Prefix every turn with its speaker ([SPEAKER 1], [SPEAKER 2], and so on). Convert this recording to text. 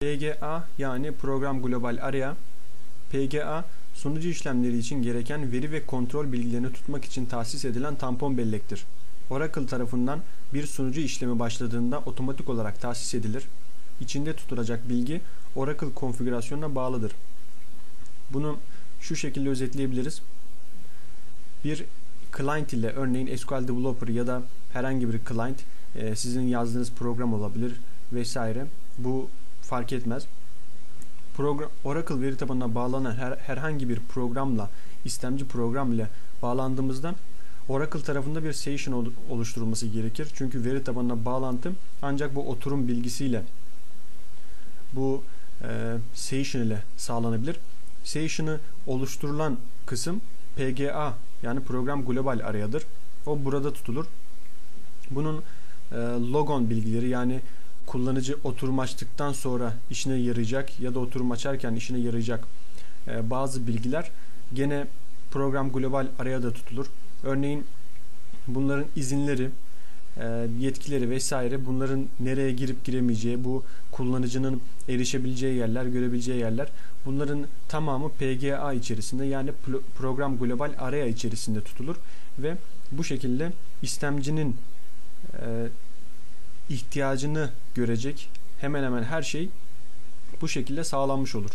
[SPEAKER 1] PGA yani Program Global Area PGA sunucu işlemleri için gereken veri ve kontrol bilgilerini tutmak için tahsis edilen tampon bellektir. Oracle tarafından bir sunucu işlemi başladığında otomatik olarak tahsis edilir. İçinde tutulacak bilgi Oracle konfigürasyonuna bağlıdır. Bunu şu şekilde özetleyebiliriz. Bir client ile örneğin SQL Developer ya da herhangi bir client e, sizin yazdığınız program olabilir vesaire. Bu fark etmez. Program, Oracle veri tabanına bağlanan her, herhangi bir programla, istemci program ile bağlandığımızda Oracle tarafında bir session oluşturulması gerekir. Çünkü veri tabanına bağlantı ancak bu oturum bilgisiyle bu e, session ile sağlanabilir. Session'ı oluşturulan kısım PGA yani program global arayadır. O burada tutulur. Bunun e, logon bilgileri yani kullanıcı oturum açtıktan sonra işine yarayacak ya da oturum açarken işine yarayacak e, bazı bilgiler gene program global araya da tutulur. Örneğin bunların izinleri, e, yetkileri vesaire bunların nereye girip giremeyeceği, bu kullanıcının erişebileceği yerler, görebileceği yerler bunların tamamı PGA içerisinde yani program global araya içerisinde tutulur ve bu şekilde istemcinin e, ihtiyacını görecek hemen hemen her şey bu şekilde sağlanmış olur.